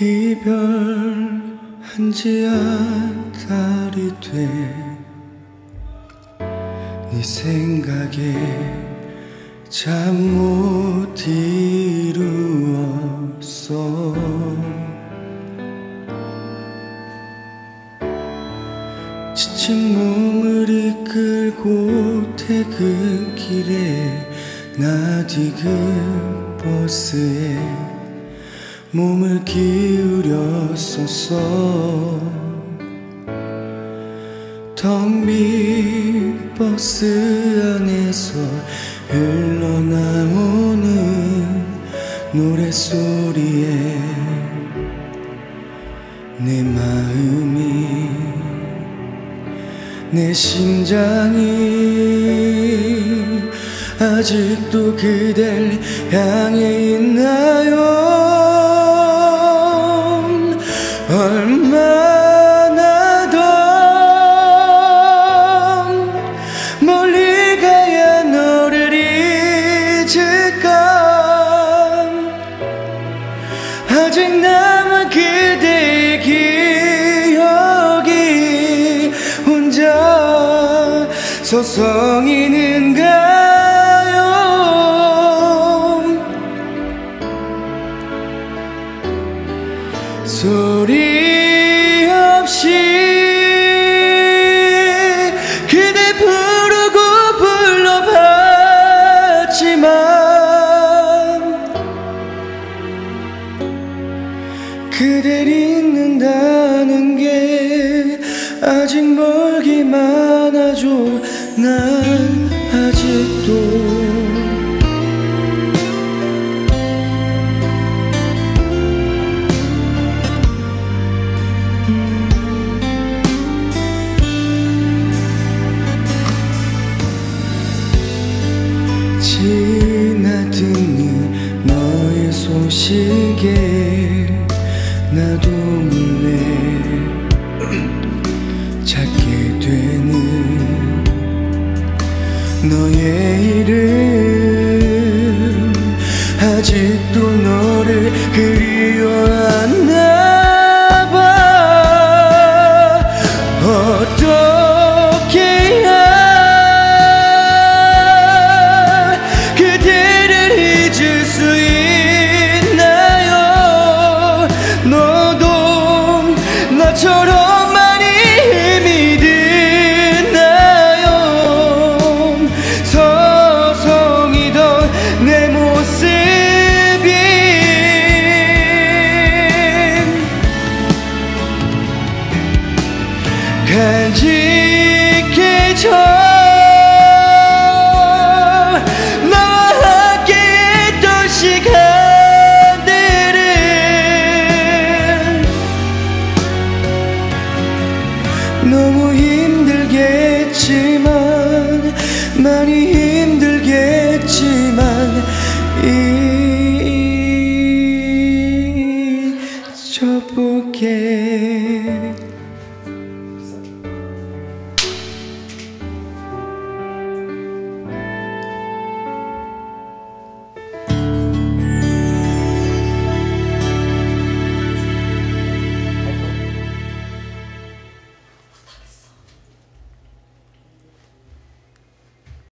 이별한 지 한 달이 돼. 네 생각에 잠못 이루었어. 지친 몸을 이끌고 퇴근길에 나디그 버스에 몸을 기울였었어. 텅빈 버스 안에서 흘러나오는 노래소리에 내 마음이 내 심장이 아직도 그댈 향해 있나요 얼마나 더 멀리 가야 너를 잊을까? 아직 남은 그대의 기억이 혼자 서성이는가 없이 그대 부르고 불러봤지만 그댈 잊는다는 게 아직 멀기만 하죠. 난 아직도 찾게 되는 너의 이름 아직도 너를 그리워하나 봐. 어떻 많이 힘들겠지만 이저 볼게.